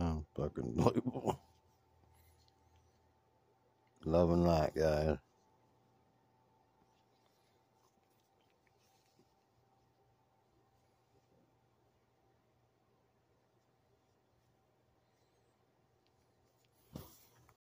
I'm Love loving light, guys.